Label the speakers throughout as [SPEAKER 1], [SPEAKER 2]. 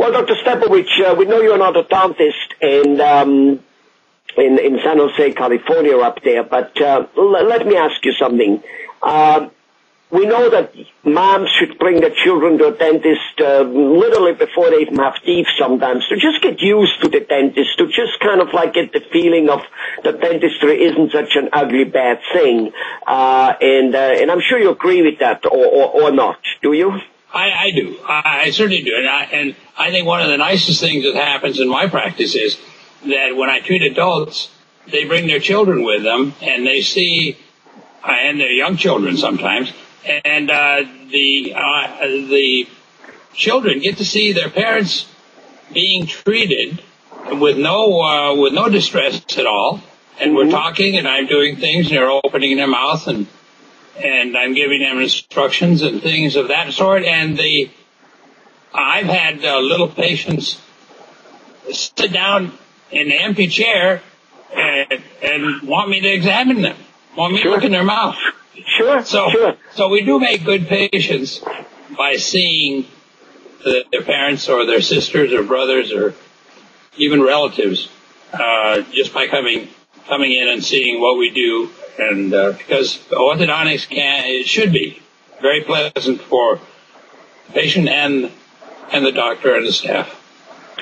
[SPEAKER 1] Well, Dr. Stepovich, uh, we know you're an orthodontist and um, in, in San Jose, California up there, but uh, l- let me ask you something. Uh, we know that moms should bring their children to a dentist uh, literally before they even have teeth sometimes to just get used to the dentist, to just kind of like get the feeling of that dentistry isn't such an ugly bad thing. Uh, and, uh, and I'm sure you agree with that or, or, or not, do you?
[SPEAKER 2] I, I do. I, I certainly do. And I, and I think one of the nicest things that happens in my practice is that when I treat adults, they bring their children with them and they see, uh, and their young children sometimes, and uh, the uh, the children get to see their parents being treated with no uh, with no distress at all, and we're talking, and I'm doing things, and they're opening their mouth, and and I'm giving them instructions and things of that sort, and the I've had uh, little patients sit down in an empty chair and, and want me to examine them, want me to look in their mouth.
[SPEAKER 1] Sure,
[SPEAKER 2] So,
[SPEAKER 1] sure.
[SPEAKER 2] so we do make good patients by seeing the, their parents or their sisters or brothers or even relatives, uh, just by coming, coming in and seeing what we do. And, uh, because orthodontics can, it should be very pleasant for the patient and, and the doctor and the staff.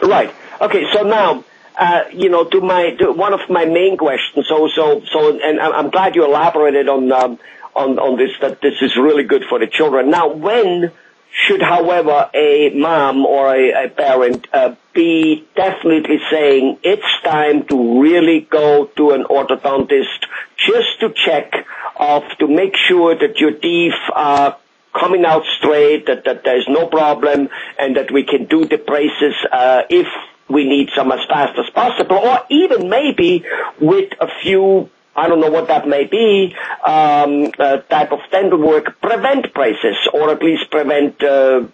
[SPEAKER 1] Right. Okay. So now, uh, you know, to my to one of my main questions. So so so, and I'm glad you elaborated on um, on on this that this is really good for the children. Now, when should, however, a mom or a, a parent uh, be definitely saying it's time to really go to an orthodontist just to check off to make sure that your teeth are coming out straight, that, that there's no problem, and that we can do the braces uh, if we need some as fast as possible, or even maybe with a few I don't know what that may be, um, uh, type of dental work, prevent braces, or at least prevent, uh,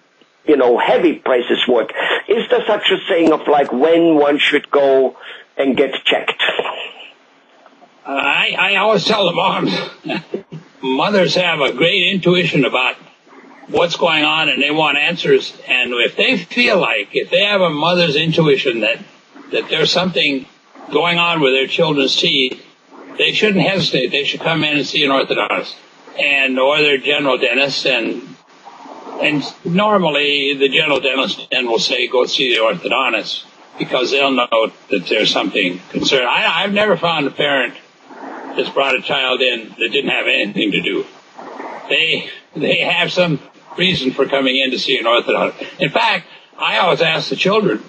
[SPEAKER 1] you know, heavy braces work. Is there such a thing of like when one should go and get checked?
[SPEAKER 2] I, I always tell the moms, mothers have a great intuition about what's going on and they want answers. And if they feel like, if they have a mother's intuition that, that there's something going on with their children's teeth, they shouldn't hesitate. They should come in and see an orthodontist and, or their general dentist and, and normally the general dentist then will say, go see the orthodontist because they'll know that there's something concerned. I, I've never found a parent that's brought a child in that didn't have anything to do. They they have some reason for coming in to see an orthodontist. In fact, I always ask the children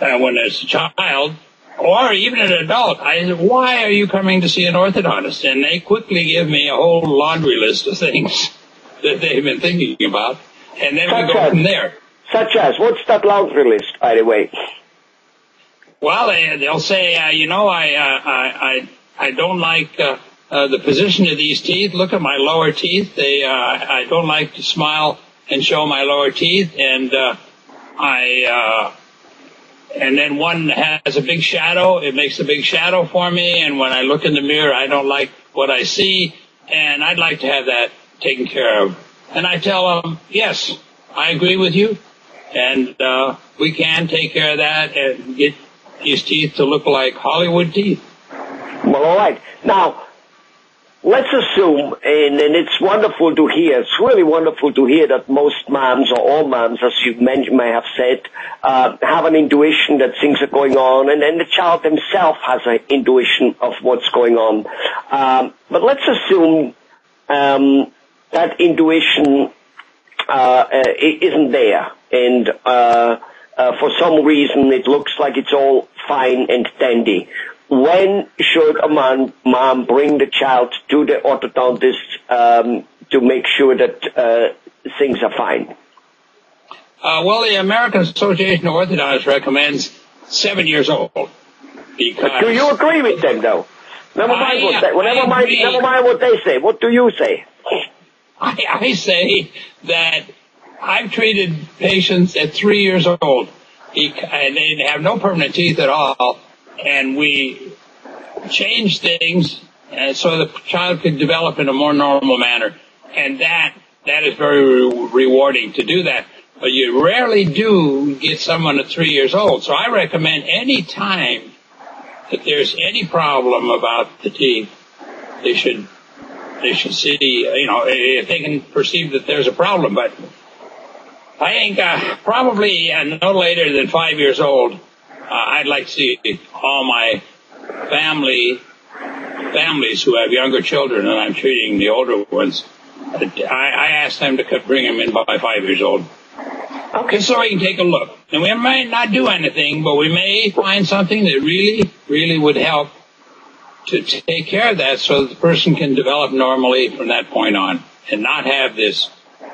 [SPEAKER 2] uh, when there's a child or even an adult, I said, why are you coming to see an orthodontist? And they quickly give me a whole laundry list of things that they've been thinking about, and then we
[SPEAKER 1] Such
[SPEAKER 2] go
[SPEAKER 1] as?
[SPEAKER 2] from there.
[SPEAKER 1] Such as, what's that laundry list, by the way?
[SPEAKER 2] Well, they, they'll say, uh, you know, I, uh, I, I, I don't like uh, uh, the position of these teeth. Look at my lower teeth. They, uh, I don't like to smile and show my lower teeth, and uh, I, uh, and then one has a big shadow. It makes a big shadow for me, and when I look in the mirror, I don't like what I see, and I'd like to have that taken care of. And I tell them, yes, I agree with you, and uh, we can take care of that and get these teeth to look like Hollywood teeth.
[SPEAKER 1] Well, all right. Now, let's assume, and, and it's wonderful to hear, it's really wonderful to hear that most moms or all moms, as you may have said, uh, have an intuition that things are going on, and then the child himself has an intuition of what's going on. Um, but let's assume um, that intuition uh, uh, isn't there, and uh, uh, for some reason it looks like it's all fine and dandy. When should a mom, mom bring the child to the orthodontist um, to make sure that uh, things are fine?
[SPEAKER 2] Uh, well, the American Association of Orthodontists recommends seven years old. Because
[SPEAKER 1] Do you agree with them, though? Never mind
[SPEAKER 2] I,
[SPEAKER 1] what they, well, never mind, never mind what they say. What do you say?
[SPEAKER 2] I, I say that I've treated patients at three years old, and they have no permanent teeth at all, and we change things uh, so the child can develop in a more normal manner, and that that is very re- rewarding to do that. but you rarely do get someone at three years old. So I recommend any time that there's any problem about the teeth, they should they should see, you know, if they can perceive that there's a problem. But I think uh, probably uh, no later than five years old, uh, I'd like to see all my family families who have younger children, and I'm treating the older ones. I, I ask them to bring them in by five years old. Okay, so we can take a look. And we might not do anything, but we may find something that really, really would help to take care of that so that the person can develop normally from that point on and not have this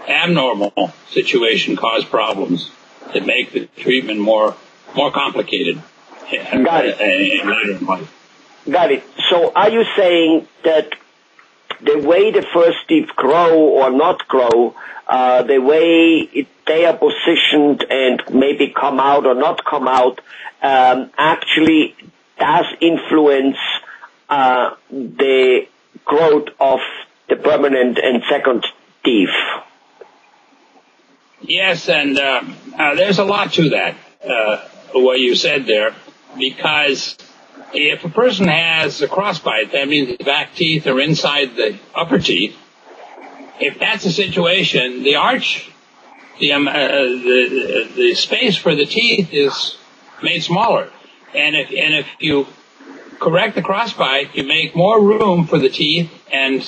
[SPEAKER 2] abnormal situation cause problems that make the treatment more more complicated.
[SPEAKER 1] Got it. later in life. Got it. So are you saying that the way the first teeth grow or not grow, uh, the way it, they are positioned and maybe come out or not come out, um, actually does influence uh, the growth of the permanent and second teeth.
[SPEAKER 2] Yes, and uh, uh, there's a lot to that, uh, what you said there, because if a person has a crossbite, that means the back teeth are inside the upper teeth. If that's the situation, the arch, the, um, uh, the, the space for the teeth is made smaller. And if, and if you correct the crossbite, you make more room for the teeth and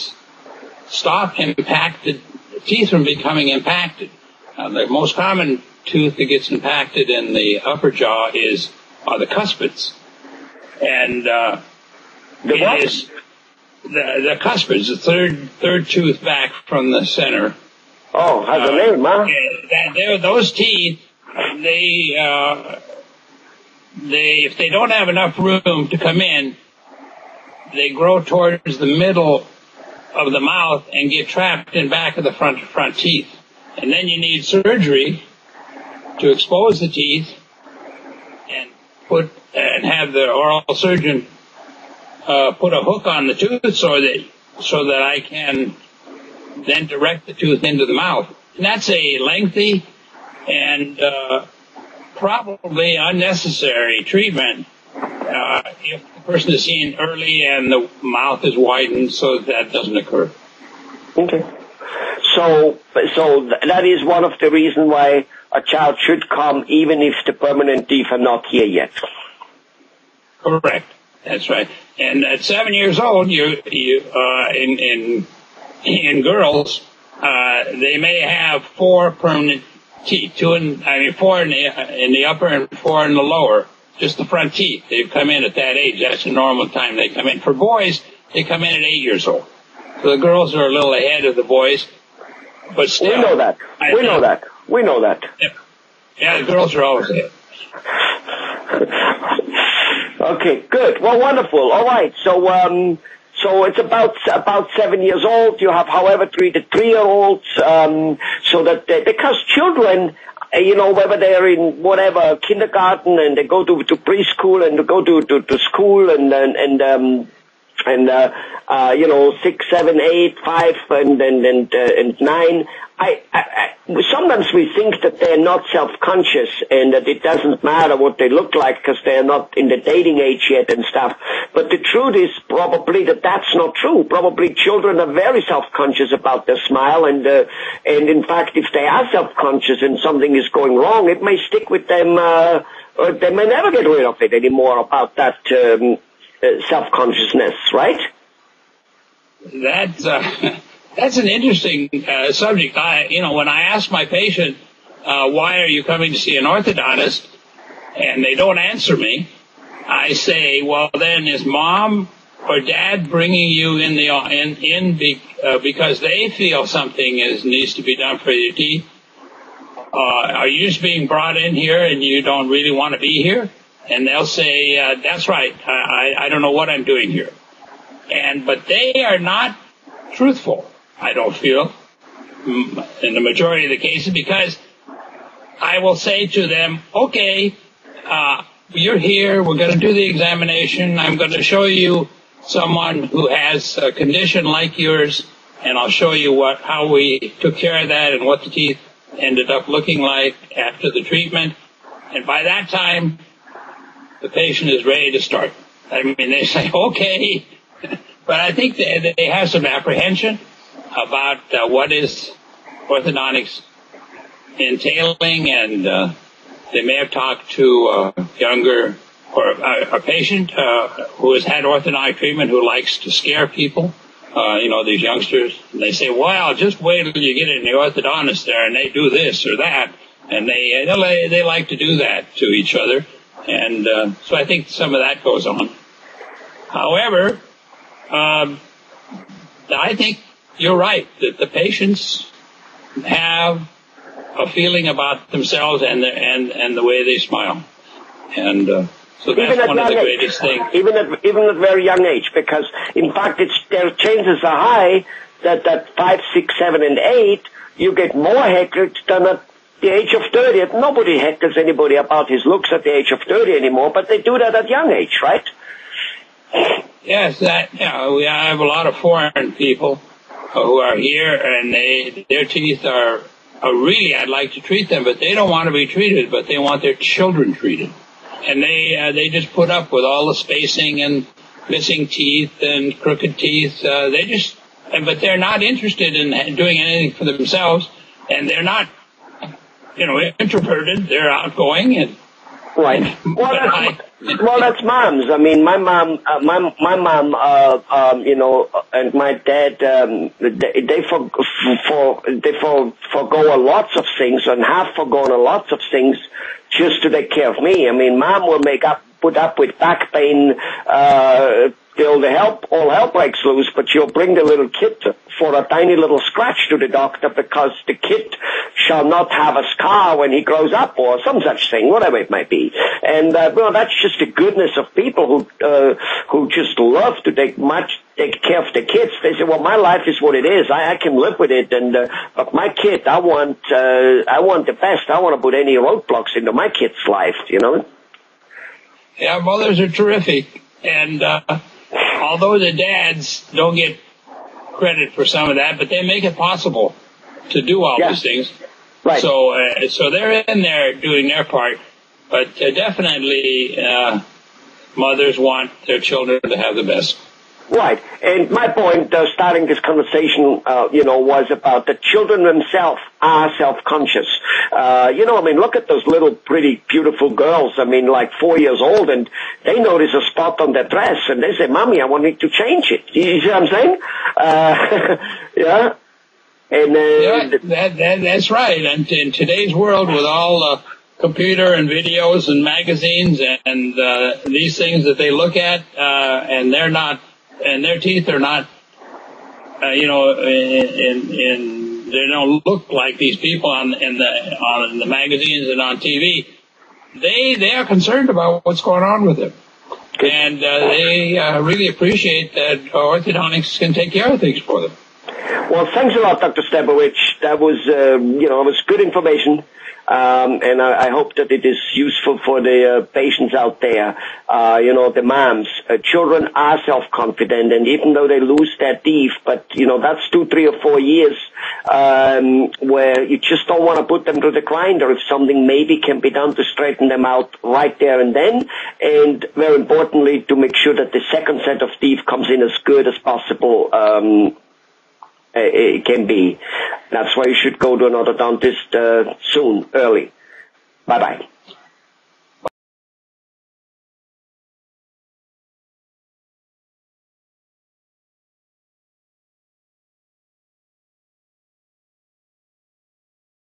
[SPEAKER 2] stop impacted teeth from becoming impacted. Uh, the most common tooth that gets impacted in the upper jaw is are the cuspids, and uh,
[SPEAKER 1] the what? Is
[SPEAKER 2] the, the cuspids, the third third tooth back from the center.
[SPEAKER 1] Oh, has uh, a name, huh?
[SPEAKER 2] Those teeth, they uh, they if they don't have enough room to come in, they grow towards the middle of the mouth and get trapped in back of the front front teeth. And then you need surgery to expose the teeth and put and have the oral surgeon uh, put a hook on the tooth so that so that I can then direct the tooth into the mouth. And that's a lengthy and uh, probably unnecessary treatment uh, if the person is seen early and the mouth is widened so that, that doesn't occur.
[SPEAKER 1] Okay. So, so that is one of the reasons why a child should come even if the permanent teeth are not here yet.
[SPEAKER 2] Correct. That's right. And at seven years old, you, you, uh, in, in, in girls, uh, they may have four permanent teeth, two in, I mean, four in the, in the upper and four in the lower, just the front teeth. They've come in at that age. That's the normal time they come in. For boys, they come in at eight years old. So the girls are a little ahead of the boys, but still.
[SPEAKER 1] We know that. We know that. We know that.
[SPEAKER 2] Yeah, yeah the girls are always ahead.
[SPEAKER 1] okay, good. Well, wonderful. All right. So, um, so it's about about seven years old. You have, however, treated three-year-olds, um, so that they, because children, uh, you know, whether they're in whatever kindergarten and they go to to preschool and they go to to, to school and and, and um, and uh, uh, you know six, seven, eight, five, and and and, uh, and nine. I, I, I, sometimes we think that they're not self-conscious and that it doesn't matter what they look like because they're not in the dating age yet and stuff. But the truth is probably that that's not true. Probably children are very self-conscious about their smile and uh, and in fact, if they are self-conscious and something is going wrong, it may stick with them. Uh, or they may never get rid of it anymore about that um, self-consciousness, right?
[SPEAKER 2] That's uh, that's an interesting uh, subject. I, you know, when I ask my patient, uh, "Why are you coming to see an orthodontist?" and they don't answer me, I say, "Well, then is mom or dad bringing you in the in in be, uh, because they feel something is needs to be done for your teeth? Uh, are you just being brought in here and you don't really want to be here?" And they'll say, uh, "That's right. I, I, don't know what I'm doing here," and but they are not truthful. I don't feel in the majority of the cases because I will say to them, "Okay, uh, you're here. We're going to do the examination. I'm going to show you someone who has a condition like yours." And I'll show you what how we took care of that and what the teeth ended up looking like after the treatment. And by that time, the patient is ready to start. I mean, they say, okay. but I think they, they have some apprehension about uh, what is orthodontics entailing, and uh, they may have talked to a younger or a, a patient uh, who has had orthodontic treatment who likes to scare people. Uh, you know, these youngsters, they say, well, just wait till you get in the orthodontist there and they do this or that. And they, they, they like to do that to each other. And, uh, so I think some of that goes on. However, um, I think you're right that the patients have a feeling about themselves and the, and and the way they smile, and uh, so that's
[SPEAKER 1] even
[SPEAKER 2] one of the
[SPEAKER 1] age,
[SPEAKER 2] greatest things.
[SPEAKER 1] Even at even at very young age, because in fact, it's their chances are high that at five, six, seven, and eight, you get more heckled than at the age of 30. Nobody heckles anybody about his looks at the age of 30 anymore, but they do that at young age, right?
[SPEAKER 2] Yes, that, yeah, we have a lot of foreign people who are here and they, their teeth are, are really, I'd like to treat them, but they don't want to be treated, but they want their children treated. And they, uh, they just put up with all the spacing and missing teeth and crooked teeth. Uh, they just, but they're not interested in doing anything for themselves and they're not, you know, introverted. They're outgoing and,
[SPEAKER 1] Right. Well, that's, well, that's moms. I mean, my mom, uh, my my mom, uh, um, you know, and my dad, um, they, they for, for they for forgo a lots of things and have forgone a lots of things just to take care of me. I mean, mom will make up, put up with back pain, uh, the help, all hell breaks loose, but you'll bring the little kid for a tiny little scratch to the doctor because the kid shall not have a scar when he grows up or some such thing, whatever it might be. And, uh, well, that's just the goodness of people who, uh, who just love to take much, take care of the kids. They say, well, my life is what it is. I, I can live with it. And, uh, but my kid, I want, uh, I want the best. I want to put any roadblocks into my kid's life, you know?
[SPEAKER 2] Yeah, mothers are terrific. And, uh, although the dads don't get credit for some of that, but they make it possible to do all
[SPEAKER 1] Yeah.
[SPEAKER 2] these things.
[SPEAKER 1] Right.
[SPEAKER 2] So, uh, so they're in there doing their part, but uh, definitely uh, mothers want their children to have the best.
[SPEAKER 1] Right. And my point, uh, starting this conversation, uh, you know, was about the children themselves are self-conscious. Uh, you know, I mean, look at those little pretty, beautiful girls. I mean, like four years old, and they notice a spot on their dress, and they say, "Mommy, I want you to change it." You see what I'm saying? Uh, yeah. And uh,
[SPEAKER 2] Yeah, that, that, that's right. And in today's world, with all uh, computer and videos and magazines and, and uh, these things that they look at, uh, and they're not, and their teeth are not, uh, you know, in, in, in they don't look like these people on in the on the magazines and on TV. They they are concerned about what's going on with them. And uh, they uh, really appreciate that orthodontics can take care of things for them.
[SPEAKER 1] Well, thanks a lot, Dr. Stepovich. That was, uh, you know, it was good information. Um, and I, I hope that it is useful for the uh, patients out there. Uh, you know, the moms, uh, children are self-confident, and even though they lose their teeth, but you know that's two, three, or four years um, where you just don't want to put them through the grinder. If something maybe can be done to straighten them out right there and then, and very importantly, to make sure that the second set of teeth comes in as good as possible. Um, it can be. That's why you should go to an orthodontist uh, soon, early. Bye bye.